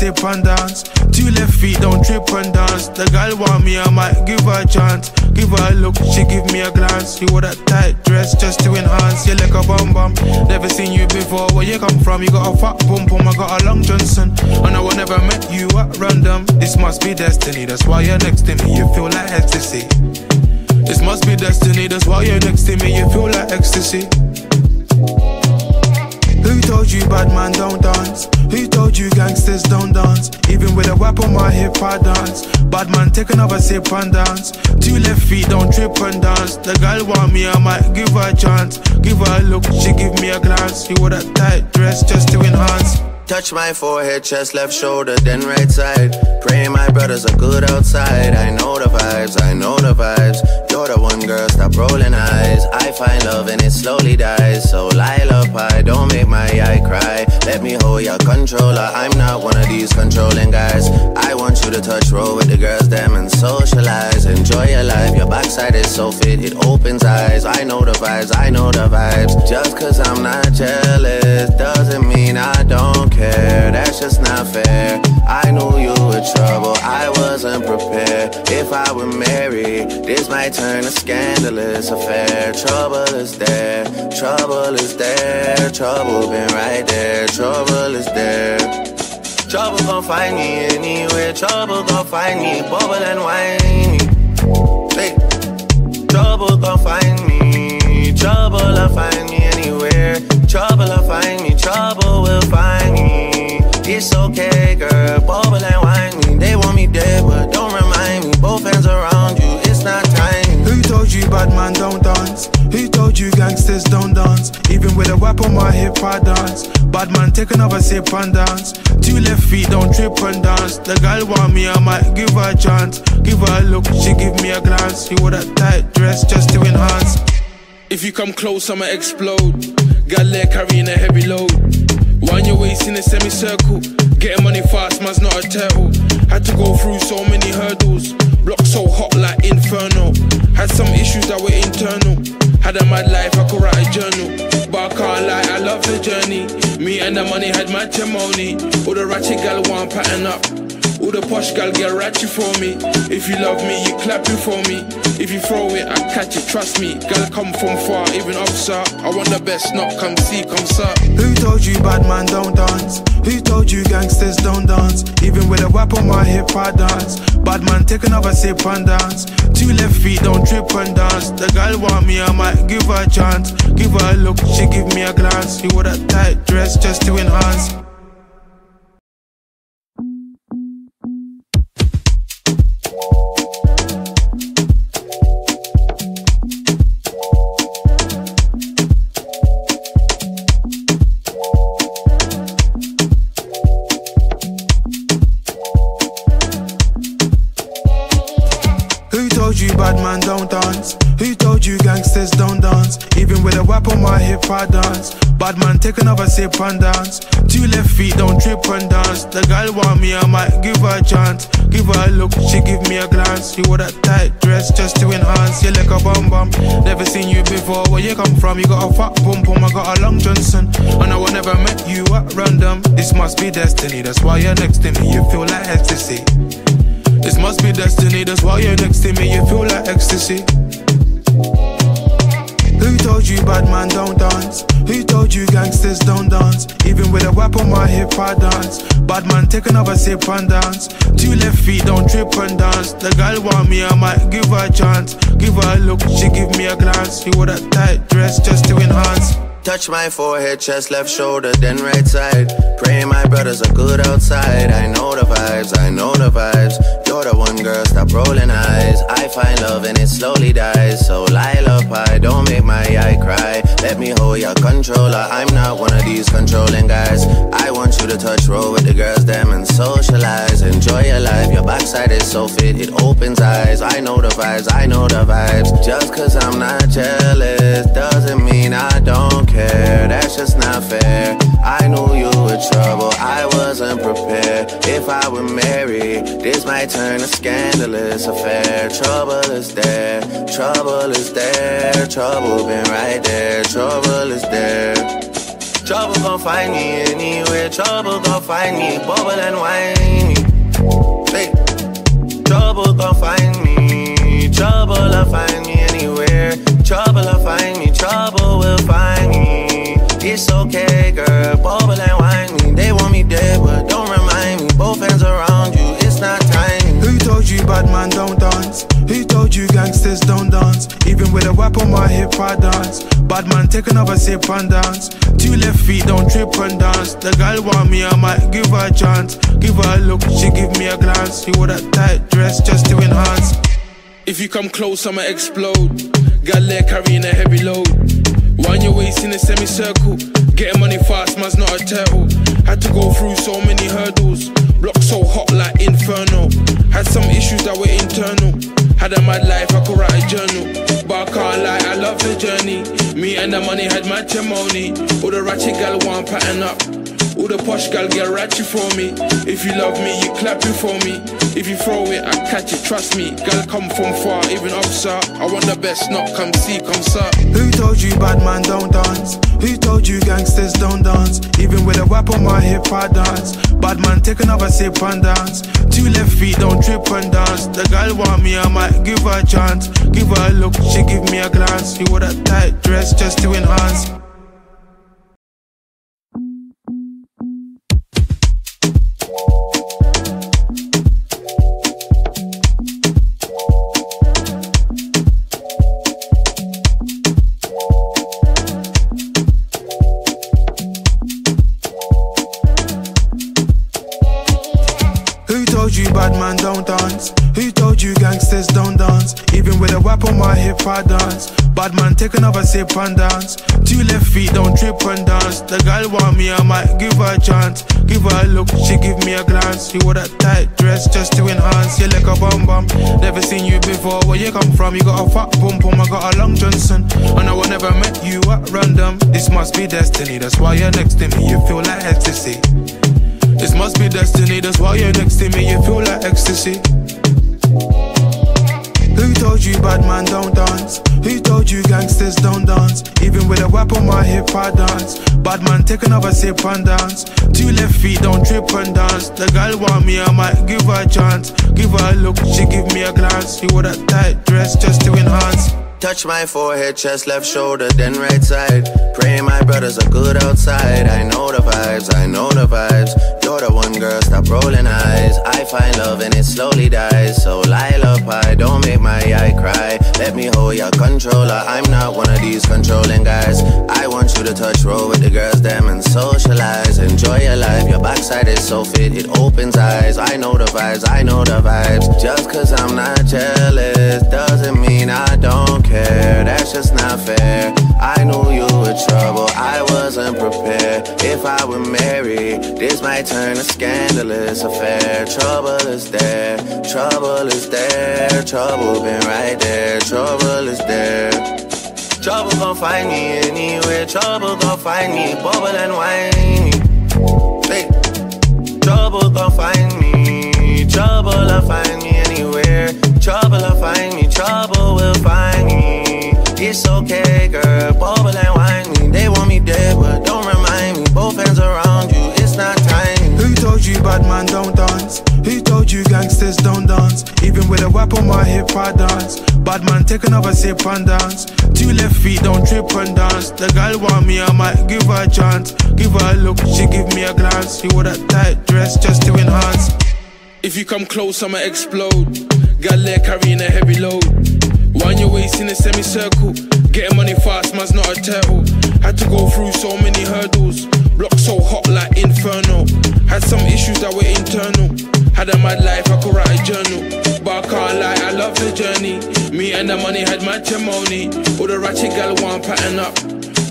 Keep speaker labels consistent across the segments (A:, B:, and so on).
A: sip and dance. Two left feet, don't trip and dance. The girl want me, I might give her a chance. Give her a look, she give me a glance. You wore that tight dress just to enhance. You like a bum bum. Never seen you before. Where you come from? You got a fat bum bum. I got a long Johnson. And I will never met you at random. This must be destiny. That's why you're next to me. You feel like ecstasy. This must be destiny. That's why you're next to me. You feel like ecstasy. Who told you bad man don't dance? Who told you gangsters don't dance? Even with a whip on my hip, I dance. Bad man, take another sip and dance. Two left feet, don't trip and dance. The girl want me, I might give her a chance. Give her a look, she give me a glance. You wore that tight dress just to enhance.
B: Touch my forehead, chest, left shoulder, then right side. Pray my brothers are good outside. I know the vibes, I know the vibes. You're the one girl, stop rolling eyes. Find love and it slowly dies. So lullaby, don't make my eye cry. Let me hold your controller. I'm not one of these controlling guys. I want you to touch roll with the girls, them and socialize. Enjoy your life. Your backside is so fit, it opens eyes. I know the vibes, I know the vibes. Just cause I'm not jealous doesn't mean I don't care that's just not fair. I knew you were trouble, I wasn't prepared. If I were married, this might turn a scandalous affair. Trouble is there, trouble is there, trouble been right there, trouble is there. Trouble gon' find me anywhere, trouble gon' find me, bubble and whiny. Hey. Trouble gon' find me, trouble'll find me anywhere. Trouble'll find me, trouble will find me. It's okay, girl. Bubble and me. They want me dead, but don't remind me. Both hands around you, it's not time.
A: Who told you bad man don't told you gangsters don't dance? Even with a whip on my hip, I dance. Bad man, take another sip and dance. Two left feet, don't trip and dance. The girl want me, I might give her a chance. Give her a look, she give me a glance. She wore that tight dress just to enhance.
C: If you come close, I'ma explode. Got leg carrying a heavy load. Wind your waist in a semicircle. Getting money fast, man's not a turtle. Had to go through so many hurdles. Block so hot like inferno. Had some issues that were internal. Had a mad life, I could write a journal. But I can't lie, I love the journey. Me and the money had matrimony. All the ratchet gal want pattern up. The posh gal get ratchet for me. If you love me, you clap it for me. If you throw it, I catch it, trust me. Gal come from far, even officer. I want the best, not come see, come sir.
A: Who told you bad man don't dance? Who told you gangsters don't dance? Even with a whip on my hip, I dance. Bad man, take another sip and dance. Two left feet, don't trip and dance. The girl want me, I might give her a chance. Give her a look, she give me a glance. You wore that tight dress just to enhance. Hip, I dance. Bad man, take another sip and dance. Two left feet, don't trip and dance. The girl want me, I might give her a chance. Give her a look, she give me a glance. You wore that tight dress just to enhance. You like a bum bum. Never seen you before. Where you come from? You got a fat bum bum. I got a long Johnson. And I will never met you at random. This must be destiny. That's why you're next to me. You feel like ecstasy. This must be destiny, that's why you're next to me, you feel like ecstasy. Who told you bad man don't dance? Who told you gangsters don't dance? Even with a whip on my hip, I dance. Bad man, take another sip and dance. Two left feet, don't trip and dance. The girl want me, I might give her a chance. Give her a look, she give me a glance. You wore that tight dress just to enhance.
B: Touch my forehead, chest, left shoulder, then right side. Pray my brothers are good outside. I know the vibes, I know the vibes. You're the one girl, stop rolling eyes. I find love and it slowly dies. So lullaby, don't make my eye cry. Let me hold your controller. I'm not one of these controlling guys. I want you to touch roll with the girls, them and socialize. Enjoy your life, your backside is so fit, it opens eyes. I know the vibes, I know the vibes. Just cause I'm not jealous doesn't mean I don't care, that's just not fair. I knew you were trouble, I wasn't prepared. If I were married, this might turn a scandalous affair. Trouble is there, trouble is there, trouble been right there, trouble is there. Trouble gon' find me anywhere, trouble gon' find me, bubble and whiny. Hey. Trouble gon' find me, trouble will find me anywhere. Trouble will find me, trouble will find me. It's okay, girl, bubble and whine me. They want me dead, but don't remind me. Both hands around you, it's not time.
A: Who told you bad man don't dance? Who told you gangsters don't dance? Even with a whip on my hip, I dance. Bad man, take another sip and dance. Two left feet, don't trip and dance. The girl want me, I might give her a chance. Give her a look, she give me a glance. She wore that tight dress just to enhance.
C: If you come close, I'ma explode. Got leg carrying a heavy load. Wind your waist in a semicircle. Getting money fast, man's not a turtle. Had to go through so many hurdles. Block so hot like inferno. Had some issues that were internal. Had a mad life, I could write a journal. But I can't lie, I love the journey. Me and the money had matrimony. All the ratchet gal want pattern up. All the posh gal get ratchet for me. If you love me, you clap it for me. If you throw it, I catch it, trust me. Gal come from far, even sir. I want the best, not come see, come sir.
A: Who told you bad man don't dance? Who told you gangsters don't dance? Even with a whip on my hip, I dance. Bad man, take another sip and dance. Two left feet, don't trip and dance. The girl want me, I might give her a chance. Give her a look, she give me a glance. She wore that tight dress just to enhance. Hip, I dance. Bad man, take another sip and dance. Two left feet, don't trip and dance. The girl want me, I might give her a chance. Give her a look, she give me a glance. She wore that tight dress just to enhance. You like a bum bum. Never seen you before. Where you come from? You got a fat pum pum. I got a long Johnson. And I I never met you at random. This must be destiny. That's why you're next to me. You feel like ecstasy. This must be destiny, that's why you're next to me, you feel like ecstasy. Who told you bad man don't dance? Who told you gangsters don't dance? Even with a whip on my hip, I dance. Bad man, take another sip and dance. Two left feet, don't trip and dance. The girl want me, I might give her a chance. Give her a look, she give me a glance. She wore that tight dress just to enhance.
B: Touch my forehead, chest, left shoulder, then right side. Praying my brothers are good outside. I know the vibes, I know the vibes. You're the one girl, stop rolling eyes. I find love and it slowly dies. So lullaby, don't make my eye cry. Let me hold your controller. I'm not one of these controlling guys. I want you to touch roll with the girls, them and socialize. Enjoy your life, your backside is so fit, it opens eyes. I know the vibes, I know the vibes. Just cause I'm not jealous doesn't mean I don't care. That's just not fair. I knew you were trouble, I wasn't prepared. If I were married, this might turn a scandalous affair. Trouble is there, trouble is there, trouble been right there, trouble is there. Trouble gon' find me anywhere, trouble gon' find me, bubble and whiny. Hey. Trouble gon' find me, trouble will find me anywhere. Trouble will find me, trouble will find me. It's okay,
A: bad man don't dance? Who told you gangsters don't dance? Even with a whip on my hip, I dance. Bad man, take another sip and dance. Two left feet, don't trip and dance. The girl want me, I might give her a chance. Give her a look, she give me a glance. She wore that tight dress just to enhance.
C: If you come close, I'ma explode. Got leg carrying a heavy load. Wind your waist in a semicircle. Getting money fast, man's not a turtle. Had to go through so many hurdles. Block so hot like inferno. Had some issues that were internal. Had a mad life, I could write a journal. But I can't lie, I love the journey. Me and the money had matrimony. All the ratchet gal want pattern up.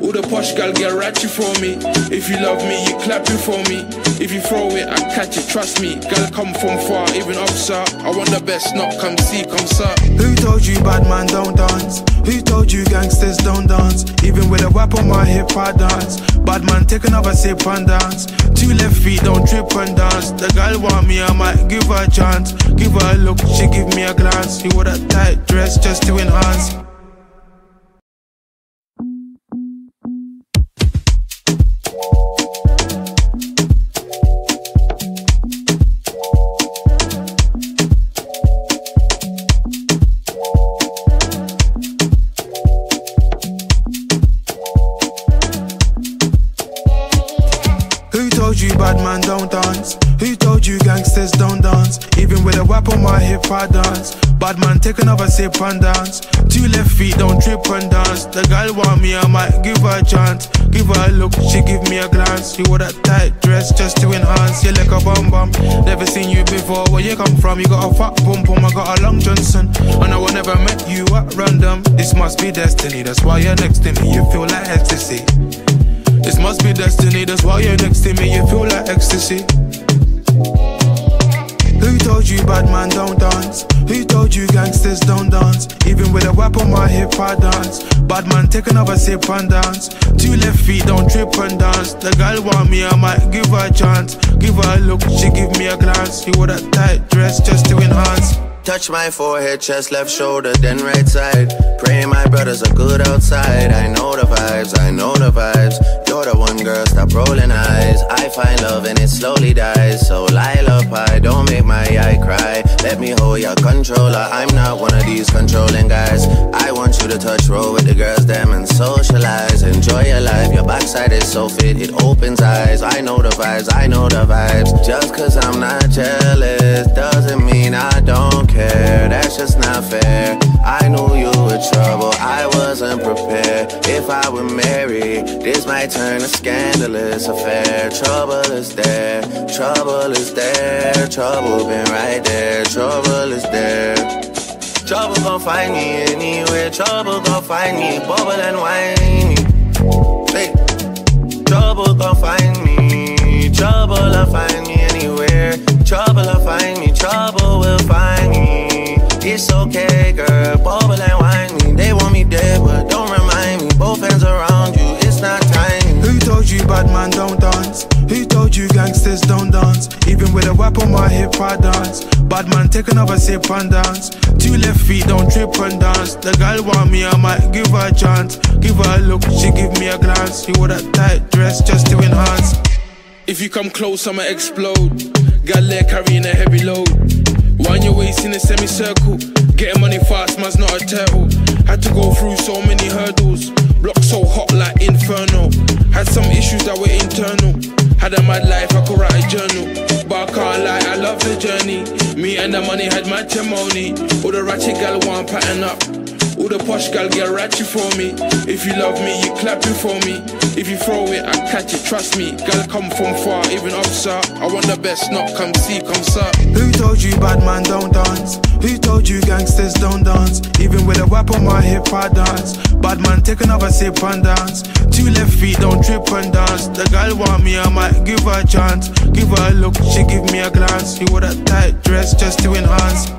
C: All the posh gal get ratchet for me. If you love me, you clap it for me. If you throw it, I catch it, trust me. Gal come from far, even officer. I want the best, not come see, come sir.
A: Who told you bad man don't dance? Who told you gangsters don't dance? Even with a whip on my hip, I dance. Bad man, take another sip and dance. Two left feet, don't trip and dance. The girl want me, I might give her a chance. Give her a look, she give me a glance. You wore that tight dress just to enhance. I dance. Even with a whip on my hip, I dance. Bad man, take another sip and dance. Two left feet, don't trip and dance. The girl want me, I might give her a chance. Give her a look, she give me a glance. You wore that tight dress just to enhance. You like a bum bum. Never seen you before. Where you come from? You got a fat bum bum. I got a long Johnson. And I will never met you at random. This must be destiny. That's why you're next to me. You feel like ecstasy. This must be destiny. That's why you're next to me. You feel like ecstasy. Who told you bad man don't dance? Who told you gangsters don't dance? Even with a whip on my hip, I dance. Bad man, take another sip and dance. Two left feet, don't trip and dance. The girl want me, I might give her a chance. Give her a look, she give me a glance. You wore that tight dress just to enhance.
B: Touch my forehead, chest, left shoulder, then right side. Praying my brothers are good outside. I know the vibes, I know the vibes. You're the one girl, stop rolling eyes. I find love and it slowly dies. So lullaby, don't make my eye cry. Let me hold your controller. I'm not one of these controlling guys. I want you to touch roll with the girls, them and socialize. Enjoy your life. Your backside is so fit, it opens eyes. I know the vibes, I know the vibes. Just cause I'm not jealous doesn't mean I don't care, that's just not fair. I knew you were trouble, I wasn't prepared. If I were married, this might turn a scandalous affair. Trouble is there, trouble is there, trouble been right there, trouble is there. Trouble gon' find me anywhere, trouble gon' find me, bubble and whiny. Hey, trouble gon' find me, trouble'll find me anywhere, trouble'll find me, trouble will find me. It's okay, girl. Bubble and me. They want me dead, but don't remind me. Both hands around you,
A: told you bad man don't dance? Who told you gangsters don't dance? Even with a whip on my hip, I dance. Bad man, take another sip and dance. Two left feet, don't trip and dance. The girl want me, I might give her a chance. Give her a look, she give me a glance. You wore that tight dress just to enhance.
C: If you come close, I'ma explode. Got leg carrying a heavy load. Wind your waist in a semicircle. Getting money fast, man's not a turtle. Had to go through so many hurdles. Block so hot like inferno. Had some issues that were internal. Had a mad life, I could write a journal. But I can't lie, I love the journey. Me and the money had matrimony. All the ratchet gal want pattern up. The posh gal get ratchet for me. If you love me, you clap it for me. If you throw it, I catch it, trust me. Gal come from far, even officer. I want the best, not come see, come sir.
A: Who told you bad man don't dance? Who told you gangsters don't dance? Even with a whip on my hip, I dance. Bad man, take another sip and dance. Two left feet, don't trip and dance. The girl want me, I might give her a chance. Give her a look, she give me a glance. You wore that tight dress just to enhance.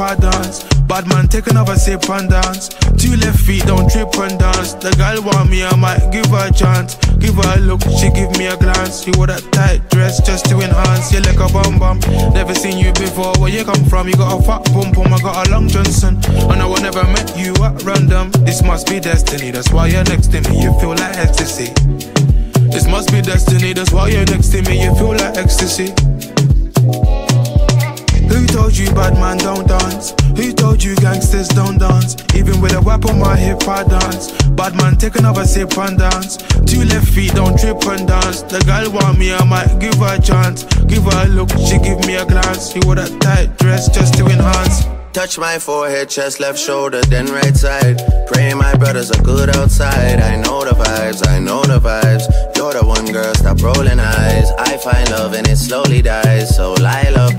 A: I dance. Bad man, take another sip and dance. Two left feet, don't trip and dance. The girl want me, I might give her a chance. Give her a look, she give me a glance. You wore that tight dress just to enhance. You like a bum bum. Never seen you before. Where you come from? You got a fat bum bum. I got a long Johnson. And I will never met you at random. This must be destiny. That's why you're next to me. You feel like ecstasy. This must be destiny. That's why you're next to me. You feel like ecstasy. Who told you bad man don't dance? Who told you gangsters don't dance? Even with a whip on my hip, I dance. Bad man, take another sip and dance. Two left feet, don't trip and dance. The girl want me, I might give her a chance. Give her a look, she give me a glance. She wore that tight dress just to enhance.
B: Touch my forehead, chest, left shoulder, then right side. Praying my brothers are good outside. I know the vibes, I know the vibes. You're the one girl, stop rolling eyes. I find love and it slowly dies. So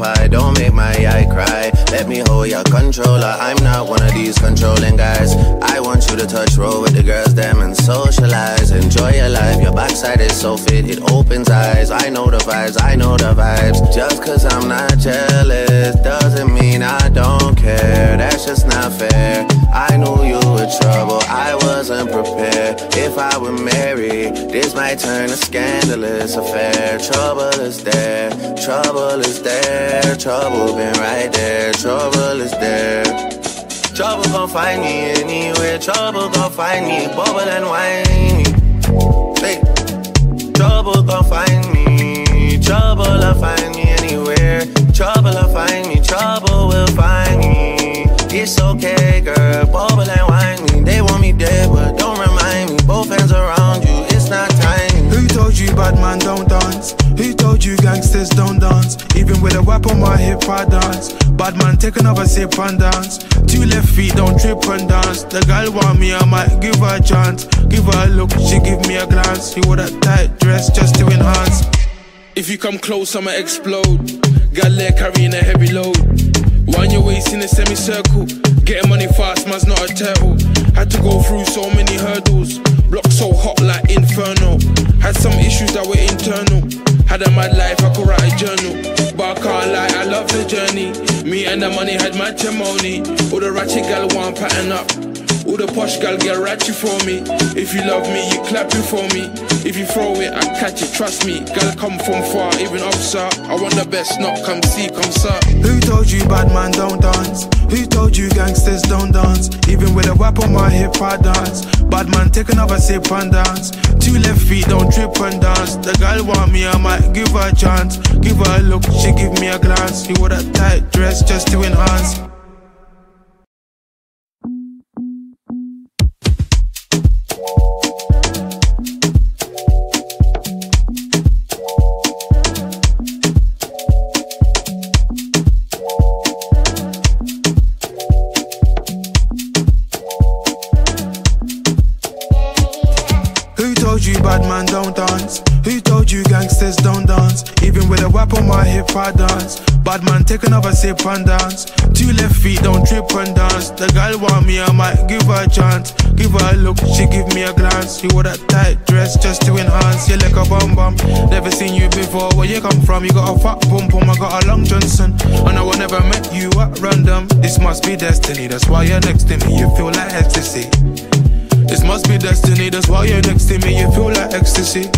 B: Pie, don't make my eye cry. Let me hold your controller. I'm not one of these controlling guys. I want you to touch roll with the girls, them and socialize. Enjoy your life, your backside is so fit, it opens eyes. I know the vibes, I know the vibes. Just cause I'm not jealous doesn't mean I don't care, that's just not fair. I knew you were trouble, I wasn't prepared. If I were married, this might turn a scandalous affair. Trouble is there, trouble is there, trouble been right there, trouble is there. Trouble gon' find me anywhere, trouble gon' find me, bubble and whiny. Hey. Trouble gon' find me, trouble'll find me anywhere. Trouble'll find me, trouble will find me. It's okay, girl, bubble and whine me. They want me dead, but
A: man don't dance? Who told you gangsters don't dance? Even with a whip on my hip, I dance. Bad man, take another sip and dance. Two left feet, don't trip and dance. The girl want me, I might give her a chance. Give her a look, she give me a glance. She wore that tight dress just to enhance.
C: If you come close, I'ma explode. Got leg carrying a heavy load. Wind your waist in a semicircle. Getting money fast, man's not a turtle. Had to go through so many hurdles. Block so hot like inferno. Had some issues that were internal. Had a mad life, I could write a journal. But I can't lie, I love the journey. Me and the money had matrimony. All the ratchet gal want pattern up. All the posh gal get ratchet for me. If you love me, you clap it for me. If you throw it, I catch it, trust me. Gal come from far, even up, sir. I want the best, not come see, come sir.
A: Who told you bad man don't dance? Who told you gangsters don't dance? Even with a whip on my hip, I dance. Bad man, take another sip and dance. Two left feet, don't trip and dance. The girl want me, I might give her a chance. Give her a look, she give me a glance. She wore that tight dress just to enhance. Dance. Bad man, take another sip and dance. Two left feet, don't trip and dance. The girl want me, I might give her a chance. Give her a look, she give me a glance. She wore that tight dress just to enhance. You like a bum bum. Never seen you before. Where you come from? You got a fat pum pum. I got a long Johnson. And I never met you at random. This must be destiny. That's why you're next to me. You feel like ecstasy. This must be destiny, that's why you're next to me, you feel like ecstasy.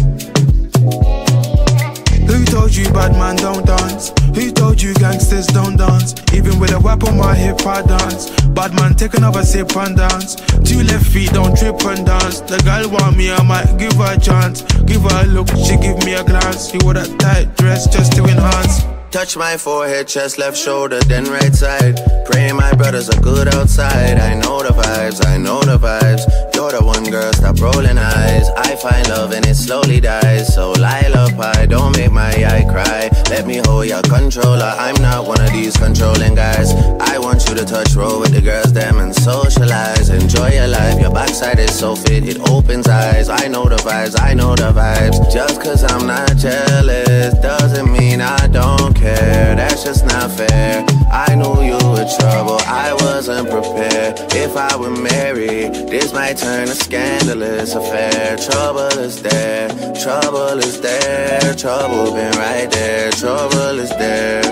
A: Who told you bad man don't dance? Who told you gangsters don't dance? Even with a whip on my hip, I dance. Bad man, take another sip and dance. Two left feet, don't trip and dance. The girl want me, I might give her a chance. Give her a look, she give me a glance. She wore that tight dress just to enhance.
B: Touch my forehead, chest, left shoulder, then right side. Praying my brothers are good outside. I know the vibes, I know the vibes. You're the one girl, stop rolling eyes. I find love and it slowly dies. So Lila Pie, don't make my eye cry. Let me hold your controller. I'm not one of these controlling guys. I want you to touch roll with the girls, them and socialize. Enjoy your life, your backside is so fit, it opens eyes. I know the vibes, I know the vibes. Just cause I'm not jealous doesn't mean I don't care. That's just not fair. I knew you were trouble, I wasn't prepared. If I were married, this might turn a scandalous affair. Trouble is there, trouble is there, trouble been right there, trouble is there.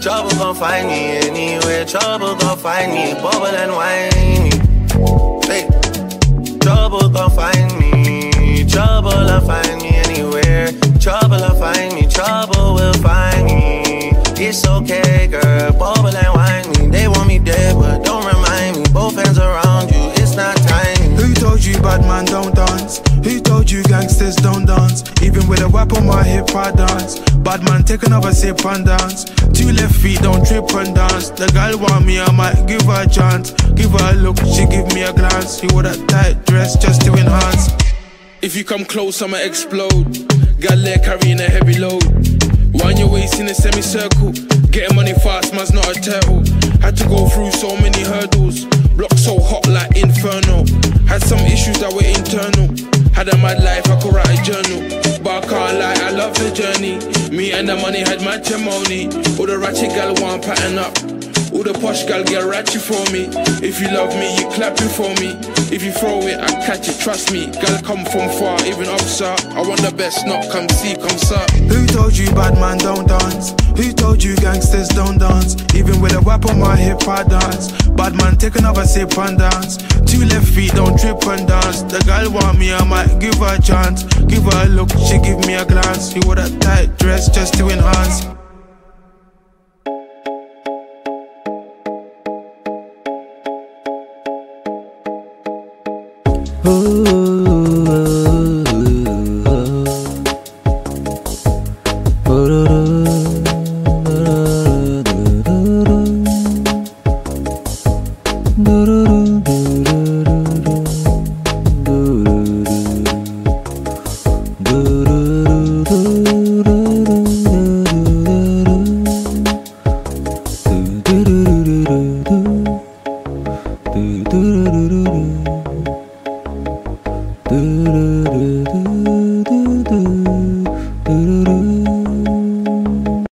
B: Trouble gon' find me anywhere, trouble gon' find me, bubble and whiny. Trouble gon' find me, trouble'll find me anywhere. Trouble'll find me, trouble will find me.
A: Gangsters don't dance? Even with a whip on my hip, I dance. Bad man, take another sip and dance. Two left feet, don't trip and dance. The girl want me, I might give her a chance. Give her a look, she give me a glance. He wore that tight dress just to enhance.
C: If you come close, I'ma explode. Got leg carrying a heavy load. Wind your waist in a semicircle. Getting money fast, man's not a turtle. Had to go through so many hurdles. Block so hot like inferno. Had some issues that were internal. Had a mad life, I could write a journal. But I can't lie, I love the journey. Me and the money had matrimony. All the ratchet gal want pattern up. All the posh gal get ratchet for me. If you love me, you clapping for me. If you throw it, I catch it, trust me. Gal come from far, even officer. I want the best, not come see, come sir.
A: Who told you bad man don't dance? Who told you gangsters don't dance? Even with a whip on my hip, I dance. Bad man, take another sip and dance. Two left feet, don't trip and dance. The girl want me, I might give her a chance. Give her a look, she give me a glance. He wore that tight dress just to enhance.
D: Do